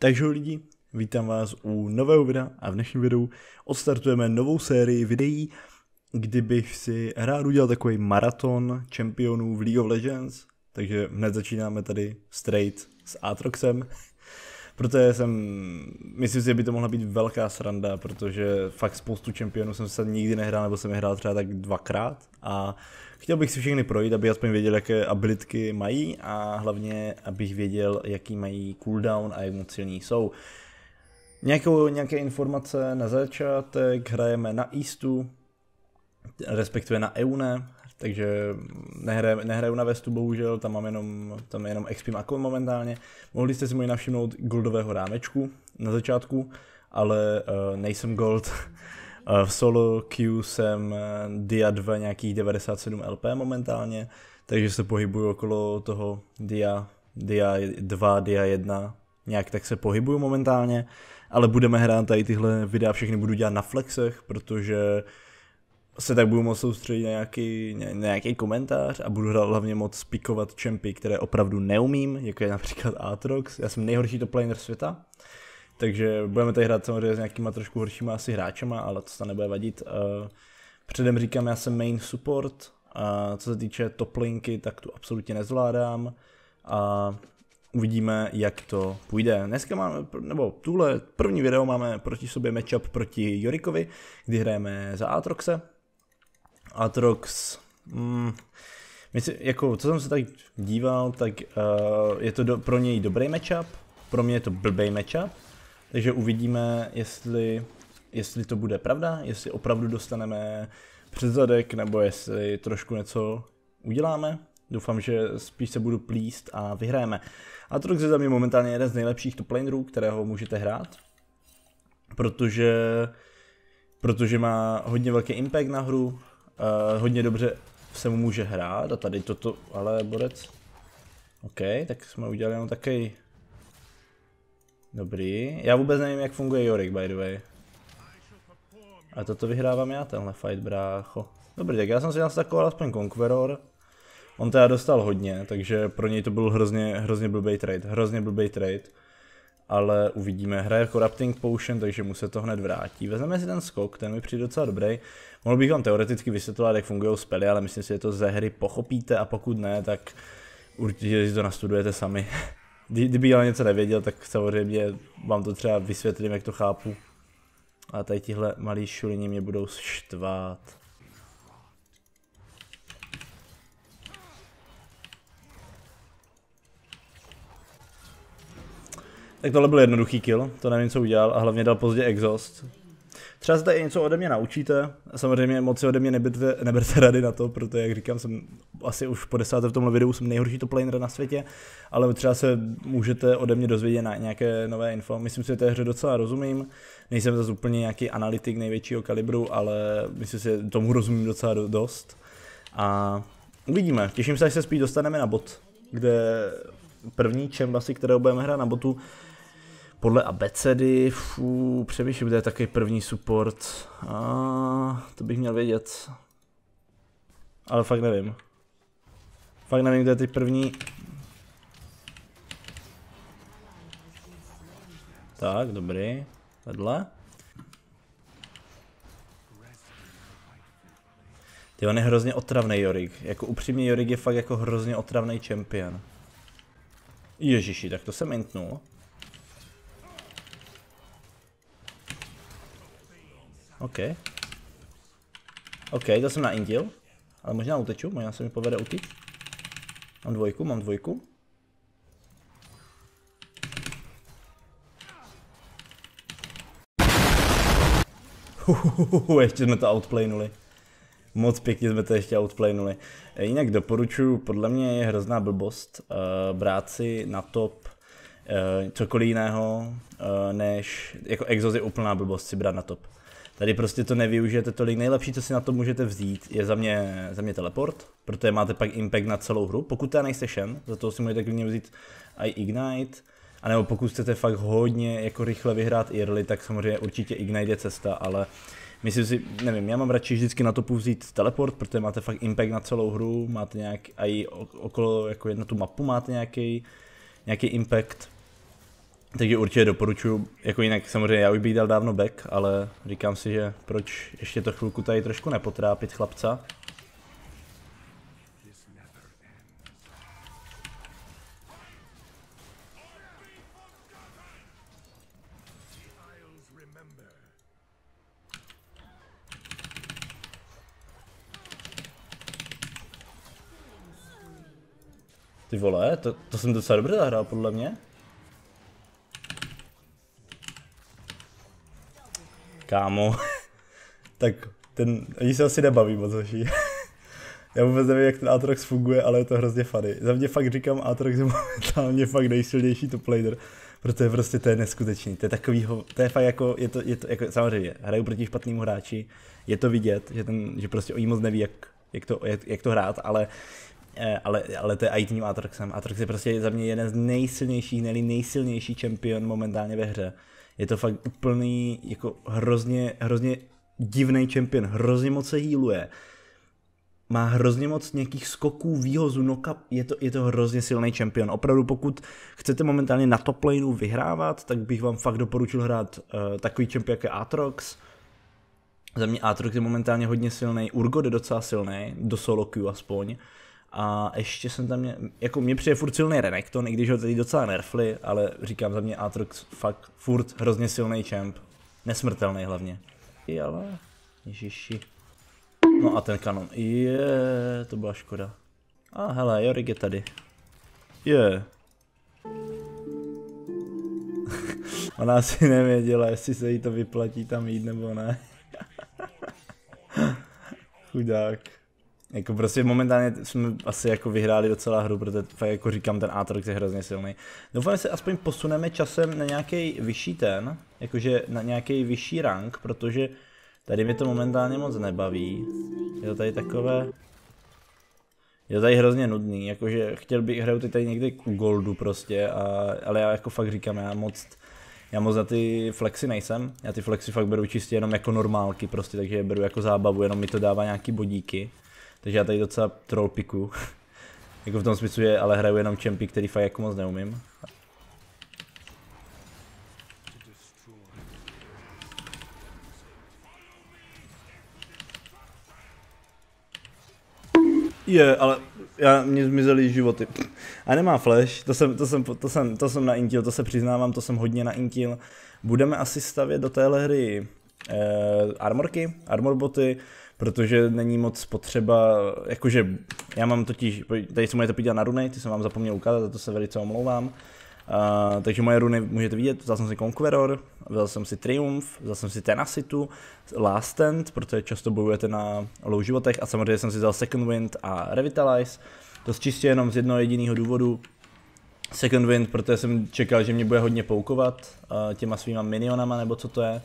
Takže lidi, vítám vás u nového videa a v dnešním videu odstartujeme novou sérii videí, kdybych si rád udělal takový maraton čempionů v League of Legends, takže hned začínáme tady straight s Aatroxem, protože jsem, myslím si, že by to mohla být velká sranda, protože fakt spoustu čempionů jsem se nikdy nehrál, nebo jsem je hrál třeba tak dvakrát a chtěl bych si všechny projít, aby aspoň věděl, jaké abilitky mají a hlavně, abych věděl, jaký mají cooldown a jak moc silní jsou. Nějakou, nějaké informace na začátek, hrajeme na Eastu, respektive na Eune, takže nehraju, nehraju na Vestu bohužel, tam mám jenom, tam je jenom XP Mako momentálně. Mohli jste si můj navšimnout goldového rámečku na začátku, ale uh, nejsem gold. Uh, v solo queue jsem Dia 2 nějakých 97 LP momentálně, takže se pohybuju okolo toho Dia, Dia 2, Dia 1, nějak tak se pohybuju momentálně, ale budeme hrát tady tyhle videa, všechny budu dělat na flexech, protože se tak budu moc soustředit na nějaký, na nějaký komentář a budu hlavně moc spikovat čempy, které opravdu neumím, jako je například Aatrox. Já jsem nejhorší top laner světa, takže budeme tady hrát samozřejmě s nějakýma trošku horšíma asi hráčema, ale to se nebude vadit. Uh, předem říkám, já jsem main support, a co se týče top linky, tak tu absolutně nezvládám a uvidíme, jak to půjde. Dneska máme, nebo tuhle první video máme proti sobě matchup proti Jorikovi, kdy hrajeme za Aatroxe, Atrox, mm, myslím, jako, co jsem se tak díval, tak uh, je to do, pro něj dobrý matchup, pro mě je to blbý matchup, takže uvidíme, jestli, jestli to bude pravda, jestli opravdu dostaneme předzadek, nebo jestli trošku něco uděláme. Doufám, že spíš se budu plíst a vyhrajeme. Atrox je za mě momentálně jeden z nejlepších top lanerů, kterého můžete hrát, protože, protože má hodně velký impact na hru, Uh, hodně dobře se mu může hrát a tady toto, ale borec. OK, tak jsme udělali jenom takový Dobrý. Já vůbec nevím, jak funguje Jorik, by the way. A toto vyhrávám já, tenhle fight, brácho. Dobrý, tak já jsem si nastakoval aspoň Conqueror. On teda dostal hodně, takže pro něj to byl hrozně, hrozně blbý trade. Hrozně blbý trade ale uvidíme. Hraje Corrupting Potion, takže mu se to hned vrátí. Vezmeme si ten skok, ten mi přijde docela dobrý. Mohl bych vám teoreticky vysvětlovat, jak fungují spely, ale myslím si, že to ze hry pochopíte a pokud ne, tak určitě si to nastudujete sami. Kdyby ale něco nevěděl, tak samozřejmě vám to třeba vysvětlím, jak to chápu. A tady tihle malí šulini mě budou štvát. Tak tohle byl jednoduchý kill, to nevím, co udělal a hlavně dal pozdě exhaust. Třeba se tady něco ode mě naučíte, samozřejmě moc si ode mě neberte, neberte rady na to, protože jak říkám, jsem asi už po desáté v tomhle videu jsem nejhorší top laner na světě, ale třeba se můžete ode mě dozvědět na nějaké nové info. Myslím si, že té hře docela rozumím, nejsem zase úplně nějaký analytik největšího kalibru, ale myslím si, že tomu rozumím docela dost. A uvidíme, těším se, až se spíš dostaneme na bot, kde první čem asi, kterého budeme hrát na botu, podle abecedy, fů, přemýšlím, kde je taky první support. A to bych měl vědět. Ale fakt nevím. Fakt nevím, kde je ty první. Tak, dobrý. Vedle. Ty on je hrozně otravný Jorik. Jako upřímně Jorik je fakt jako hrozně otravný champion. Ježiši, tak to jsem intnul. OK. OK, to jsem na Indil. Ale možná uteču, možná se mi povede utíct. Mám dvojku, mám dvojku. Uhuhuhu, ještě jsme to outplaynuli. Moc pěkně jsme to ještě outplaynuli. Jinak doporučuji, podle mě je hrozná blbost uh, brát si na top uh, cokoliv jiného, uh, než jako Exos je úplná blbost si brát na top. Tady prostě to nevyužijete tolik. Nejlepší, co si na to můžete vzít, je za mě, za mě teleport, protože máte pak impact na celou hru. Pokud teda nejste Shen, za to si můžete klidně vzít i Ignite, a nebo pokud chcete fakt hodně jako rychle vyhrát early, tak samozřejmě určitě Ignite je cesta, ale myslím si, nevím, já mám radši vždycky na topu vzít teleport, protože máte fakt impact na celou hru, máte nějak i okolo jako jednu tu mapu máte nějaký, nějaký impact. Takže určitě doporučuji, jako jinak samozřejmě já už bych dal dávno back, ale říkám si, že proč ještě to chvilku tady trošku nepotrápit chlapca. Ty vole, to, to jsem docela dobře zahrál podle mě. Kámo, tak ten, oni se asi nebaví moc hoší. Já vůbec nevím, jak ten Atrox funguje, ale je to hrozně funny. Za mě fakt říkám, Atrox je momentálně fakt nejsilnější top laner, protože prostě to je neskutečný. To je takovýho, to je fakt jako, je to, je to jako, samozřejmě, hraju proti špatnému hráči, je to vidět, že, ten, že prostě oni moc neví, jak, jak, to, jak, jak to hrát, ale Eh, ale, ale to je i tím Atroxem. Atrox je prostě za mě jeden z nejsilnějších, ne nejsilnější čempion momentálně ve hře. Je to fakt úplný, jako hrozně, hrozně divný čempion, hrozně moc se healuje. Má hrozně moc nějakých skoků, výhozů, noka, je to, je to hrozně silný čempion. Opravdu pokud chcete momentálně na top laneu vyhrávat, tak bych vám fakt doporučil hrát uh, takový čempion jako Atrox. Za mě Atrox je momentálně hodně silný, Urgot je docela silný, do solo queue aspoň. A ještě jsem tam, mě, jako mě přijde furt silný Renekton, i když ho tady docela nerfli, ale říkám za mě Atrox fakt furt hrozně silný champ. Nesmrtelný hlavně. I ale, ježiši. No a ten kanon, je, to byla škoda. A hele, Jorik je tady. Je. Ona asi nevěděla, jestli se jí to vyplatí tam jít nebo ne. Chudák. Jako prostě momentálně jsme asi jako vyhráli docela hru, protože fakt jako říkám, ten Atrox je hrozně silný. Doufám, že se aspoň posuneme časem na nějaký vyšší ten, jakože na nějaký vyšší rank, protože tady mi to momentálně moc nebaví. Je to tady takové... Je to tady hrozně nudný, jakože chtěl bych, ty tady někdy u goldu prostě, a, ale já jako fakt říkám, já moc, já moc za ty flexy nejsem, já ty flexy fakt beru čistě jenom jako normálky prostě, takže je beru jako zábavu, jenom mi to dává nějaký bodíky. Takže já tady docela troll piku. jako v tom smyslu, že ale hraju jenom čempy, který fakt jako moc neumím. Je, ale já, mě zmizely životy. A nemá flash, to jsem, to jsem, to jsem, to jsem naintil, to se přiznávám, to jsem hodně naintil. Budeme asi stavět do téhle hry eh, armorky, armorboty, protože není moc potřeba, jakože já mám totiž, tady se můžete podívat na runy, ty jsem vám zapomněl ukázat, to se velice omlouvám. Uh, takže moje runy můžete vidět, vzal jsem si Conqueror, vzal jsem si Triumph, vzal jsem si Tenacitu, Last Stand, protože často bojujete na low životech a samozřejmě jsem si vzal Second Wind a Revitalize. To čistě jenom z jednoho jediného důvodu. Second Wind, protože jsem čekal, že mě bude hodně poukovat uh, těma svýma minionama, nebo co to je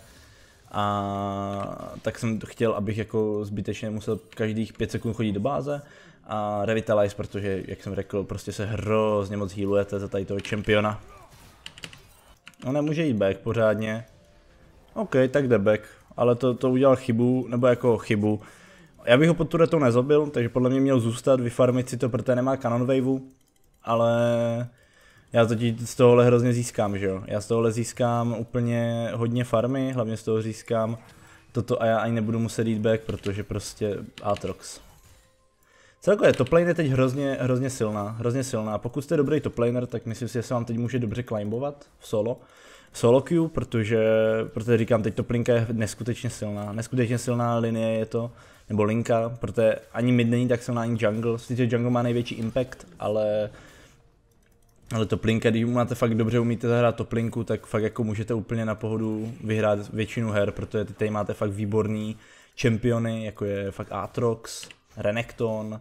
a tak jsem chtěl, abych jako zbytečně musel každých 5 sekund chodit do báze a Revitalize, protože, jak jsem řekl, prostě se hrozně moc healujete za tady toho čempiona. No nemůže jít back pořádně. OK, tak jde back, ale to, to udělal chybu, nebo jako chybu. Já bych ho pod turetou nezabil, takže podle mě měl zůstat, vyfarmit si to, protože nemá Canon Waveu, ale já totiž z tohohle hrozně získám, že jo. Já z tohohle získám úplně hodně farmy, hlavně z toho získám toto a já ani nebudu muset jít back, protože prostě Atrox. Celkově top lane je teď hrozně, hrozně silná, hrozně silná. Pokud jste dobrý top laner, tak myslím si, že se vám teď může dobře climbovat v solo. V solo queue, protože, protože říkám, teď top linka je neskutečně silná. Neskutečně silná linie je to, nebo linka, protože ani mid není tak silná, ani jungle. Sice jungle má největší impact, ale ale toplinka, když máte fakt dobře umíte zahrát toplinku, tak fakt jako můžete úplně na pohodu vyhrát většinu her, protože tady máte fakt výborný čempiony, jako je fakt Atrox, Renekton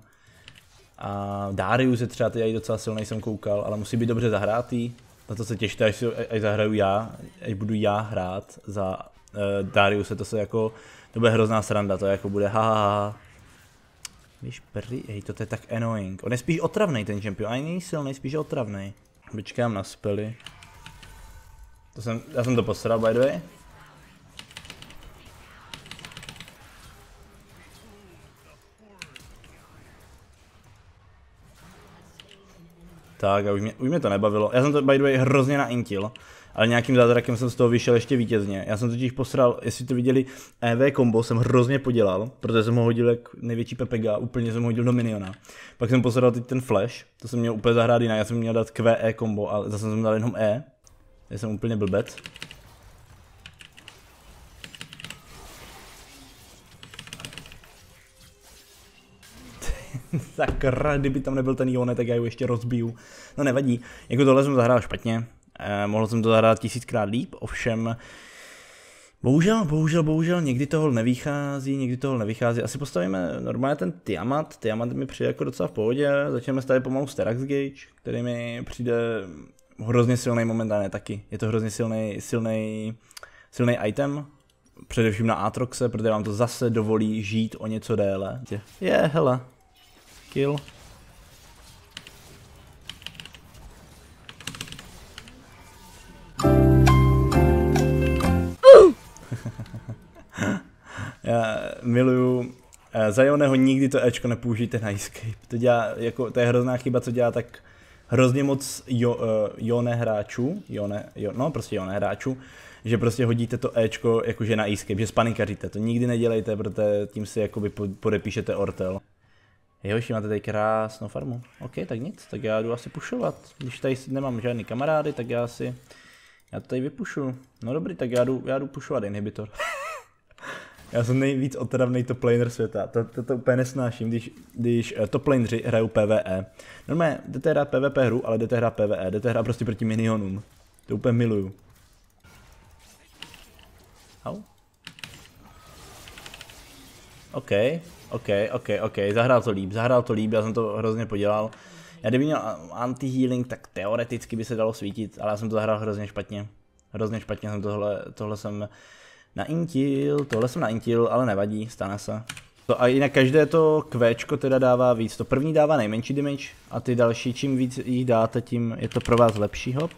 a Darius je třeba teď docela silný, jsem koukal, ale musí být dobře zahrátý. Na to se těšte, až, až zahraju já, až budu já hrát za uh, Dariuse, to se jako, to bude hrozná sranda, to jako bude ha, ha, ha. Víš, prý, hej, to je tak annoying. On je spíš otravný ten champion, ani není silný, spíš otravný. Vyčkám na spely. To jsem, já jsem to posral, by the way. Tak a už mě, už mě to nebavilo. Já jsem to by the way hrozně naintil. Ale nějakým zázrakem jsem z toho vyšel ještě vítězně. Já jsem totiž posral, jestli to viděli, EV kombo jsem hrozně podělal, protože jsem ho hodil jak největší PPG, úplně jsem ho hodil do miniona. Pak jsem posral teď ten flash, to jsem měl úplně zahrát jinak, já jsem měl dát QE kombo, ale zase jsem dal jenom E. Já jsem úplně blbec. Sakra, kdyby tam nebyl ten Ione, tak já ho ještě rozbiju. No nevadí, jako tohle jsem zahrál špatně, mohl jsem to zahrát tisíckrát líp, ovšem Bohužel, bohužel, bohužel, někdy toho nevychází, někdy toho nevychází. Asi postavíme normálně ten Tiamat, Tiamat mi přijde jako docela v pohodě, začneme stavit pomalu Sterax Gage, který mi přijde hrozně silný momentálně taky. Je to hrozně silný, silný, silný item, především na Atroxe, protože vám to zase dovolí žít o něco déle. Je, yeah, hele, Kill. Miluju eh, za Joneho nikdy to Ečko nepoužijte na escape. To, dělá, jako, to je hrozná chyba, co dělá tak hrozně moc jo, uh, Jone hráčů, Jone, jo, no prostě Jone hráčů, že prostě hodíte to Ečko jakože na escape, že spanikaříte. To nikdy nedělejte, protože tím si jakoby podepíšete Ortel. Jo, ještě máte tady krásnou farmu. OK, tak nic, tak já jdu asi pušovat. Když tady nemám žádný kamarády, tak já si... Já to tady vypušu. No dobrý, tak já jdu, já jdu pušovat inhibitor. já jsem nejvíc otravný top laner světa. To, to, to úplně nesnáším, když, když uh, top laneři hrajou PvE. Normálně jdete hrát PvP hru, ale jdete hrát PvE. Jdete hrát prostě proti minionům. To úplně miluju. Au. OK, OK, OK, OK, zahrál to líp, zahrál to líp, já jsem to hrozně podělal. Já kdyby měl anti-healing, tak teoreticky by se dalo svítit, ale já jsem to zahrál hrozně špatně. Hrozně špatně jsem tohle, tohle jsem naintil, tohle jsem naintil, ale nevadí, stane se. To a jinak každé to kvéčko teda dává víc. To první dává nejmenší damage a ty další, čím víc jich dáte, tím je to pro vás lepší hop.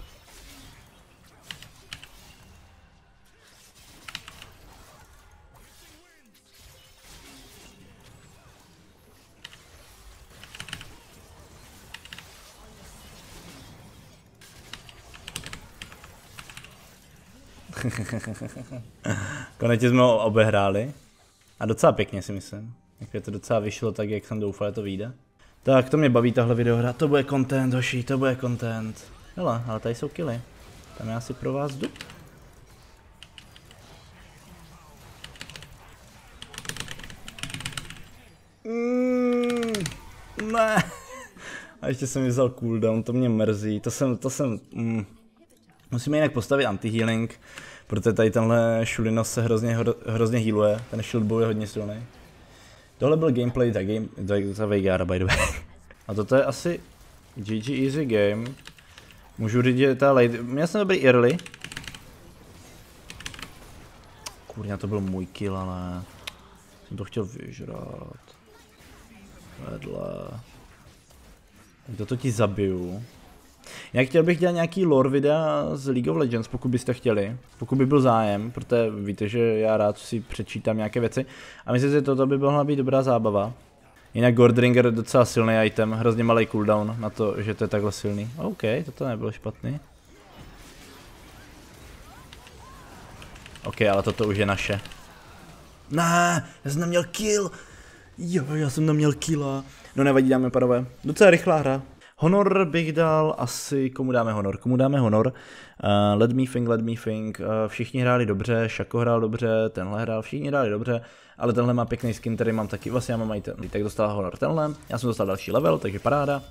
Konečně jsme ho obehráli. A docela pěkně si myslím. Jak je to docela vyšlo tak, jak jsem doufal, že to vyjde. Tak, to mě baví tahle videohra. To bude content, hoši, to bude content. Hele, ale tady jsou killy. Tam já si pro vás jdu. Mm, ne. A ještě jsem vzal cooldown, to mě mrzí. To jsem, to jsem, mm. Musíme jinak postavit anti-healing, protože tady tenhle šulino se hrozně, hro, hrozně healuje, ten shield bow je hodně silný. Tohle byl gameplay, tak game, tak za Veigar by the way. A toto je asi GG easy game. Můžu říct, že ta late, měl jsem dobrý early. Kurňa, to byl můj kill, ale jsem to chtěl vyžrat. Vedle. Tak to ti zabiju. Já chtěl bych dělat nějaký lore videa z League of Legends, pokud byste chtěli, pokud by byl zájem, protože víte, že já rád si přečítám nějaké věci a myslím že toto by mohla být dobrá zábava. Jinak Gordringer je docela silný item, hrozně malý cooldown na to, že to je takhle silný. OK, toto nebylo špatný. OK, ale toto už je naše. Ne, já jsem neměl kill. Jo, já jsem neměl killa. No nevadí, dáme padové. Docela rychlá hra. Honor bych dal asi, komu dáme honor? Komu dáme honor? Uh, let me think, let me think. Uh, všichni hráli dobře, Šako hrál dobře, tenhle hrál, všichni hráli dobře, ale tenhle má pěkný skin, který mám taky, vlastně já mám i ten, tak dostal honor tenhle, já jsem dostal další level, takže paráda.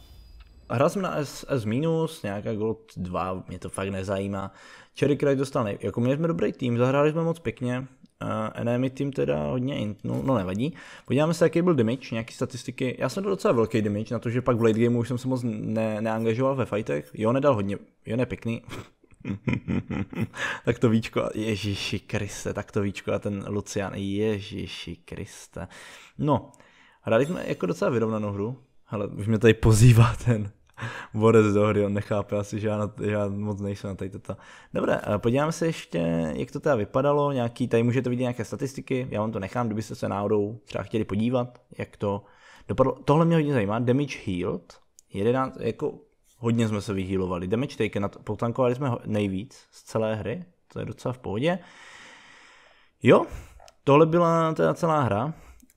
Hrál jsem na S, S minus, nějaká Gold 2, mě to fakt nezajímá. Cherry Cry dostal nej, jako měli jsme dobrý tým, zahráli jsme moc pěkně, Uh, enemy tým teda hodně intnul, no nevadí. Podíváme se, jaký byl damage, nějaký statistiky. Já jsem dal docela velký damage na to, že pak v late game už jsem se moc ne, neangažoval ve fightech. Jo, nedal hodně, jo, ne pěkný. tak to víčko, Ježíši Kriste, tak to víčko a ten Lucian, Ježíši Kriste. No, hráli jsme jako docela vyrovnanou hru. Ale už mě tady pozývá ten Borec do hry, on nechápe asi, že já, na, já moc nejsem na tady toto. Dobré, podíváme se ještě, jak to teda vypadalo, nějaký, tady můžete vidět nějaké statistiky, já vám to nechám, kdybyste se náhodou třeba chtěli podívat, jak to dopadlo. Tohle mě hodně zajímá, damage healed, 11, jako hodně jsme se vyhýlovali. Damage taken, potankovali jsme nejvíc z celé hry, to je docela v pohodě. Jo, tohle byla teda celá hra.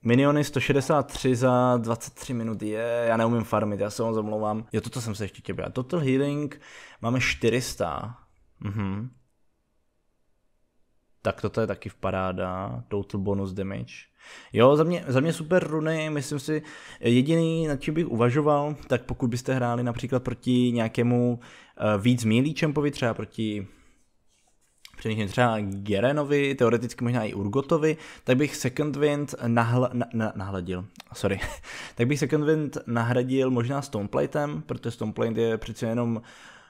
Miniony 163 za 23 minut je, já neumím farmit, já se vám zamlouvám. Jo, toto jsem se ještě chtěl Total healing máme 400. Mhm. Tak toto je taky v paráda. Total bonus damage. Jo, za mě, za mě super runy, myslím si, jediný, nad čím bych uvažoval, tak pokud byste hráli například proti nějakému uh, víc mílí čempovi, třeba proti přemýšlím třeba Gerenovi, teoreticky možná i Urgotovi, tak bych Second Wind nahl, na, na, nahladil, sorry, tak bych Second Wind nahradil možná Stoneplatem, protože Stoneplate je přece jenom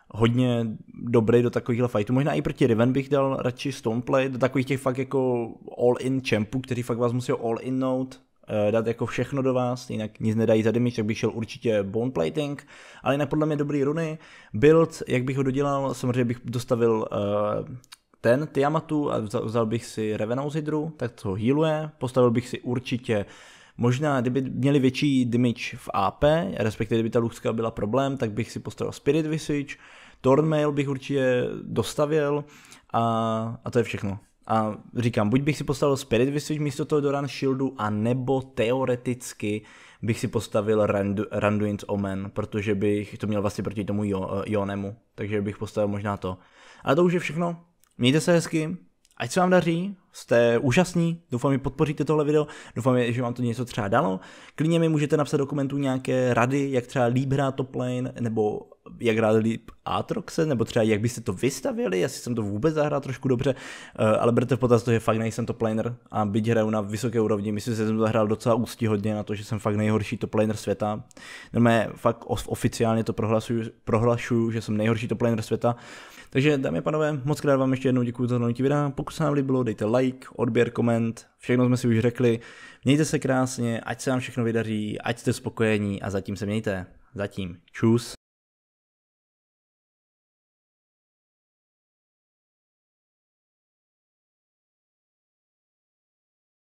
hodně dobrý do takovýchhle fightů. Možná i proti Riven bych dal radši Stoneplate, do takových těch fakt jako all-in champů, který fakt vás musí all-in note, eh, dát jako všechno do vás, jinak nic nedají za damage, tak bych šel určitě bone plating, ale jinak podle mě dobrý runy. Build, jak bych ho dodělal, samozřejmě bych dostavil uh, ten Tiamatu a vzal, vzal bych si Revenou Hydru, tak to healuje, postavil bych si určitě Možná, kdyby měli větší damage v AP, respektive kdyby ta luxka byla problém, tak bych si postavil Spirit Visage, Tornmail bych určitě dostavil a, a to je všechno. A říkám, buď bych si postavil Spirit Visage místo toho Doran Shieldu, a nebo teoreticky bych si postavil Randu, Randuin's Omen, protože bych to měl vlastně proti tomu Jonemu, takže bych postavil možná to. Ale to už je všechno. Mějte se hezky, ať se vám daří, jste úžasní, doufám, že podpoříte tohle video, doufám, že vám to něco třeba dalo. Klidně mi můžete napsat do nějaké rady, jak třeba líp hrát top lane, nebo jak hrát líp Aatroxe, nebo třeba jak byste to vystavili, jestli jsem to vůbec zahrál trošku dobře, eh, ale berte v potaz to, že fakt nejsem top laner a byť hraju na vysoké úrovni, myslím, že jsem zahrál docela úctíhodně na to, že jsem fakt nejhorší top laner světa. Normálně fakt oficiálně to prohlašuju, prohlašuju, že jsem nejhorší top laner světa. Takže dámy a pánové, moc krát vám ještě jednou děkuji za zhlédnutí videa. Pokud se vám líbilo, dejte like, odběr, koment, všechno jsme si už řekli. Mějte se krásně, ať se vám všechno vydaří, ať jste spokojení a zatím se mějte. Zatím. Čus.